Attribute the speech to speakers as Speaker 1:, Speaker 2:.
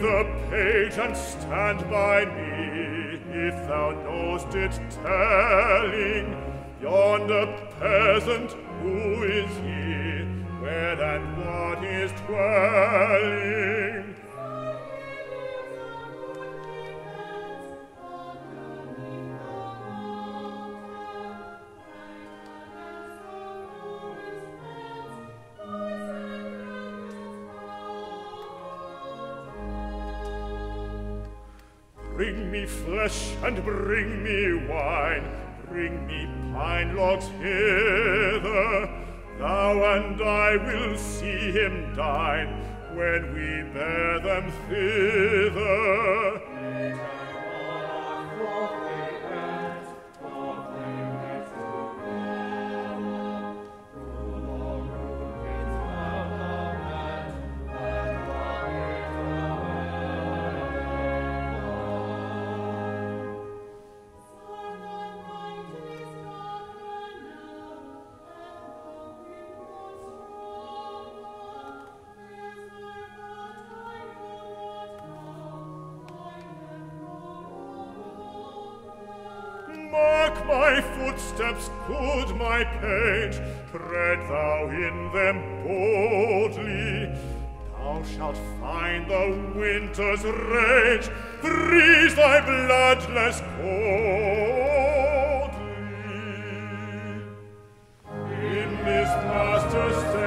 Speaker 1: the page and stand by me, if thou know'st it telling. Yonder peasant, who is he? Where and what is dwelling? Bring me flesh and bring me wine, bring me pine logs hither. Thou and I will see him dine when we bear them thither. Mark my footsteps, good my page, tread thou in them boldly. Thou shalt find the winter's rage, freeze thy bloodless coldly. In this master's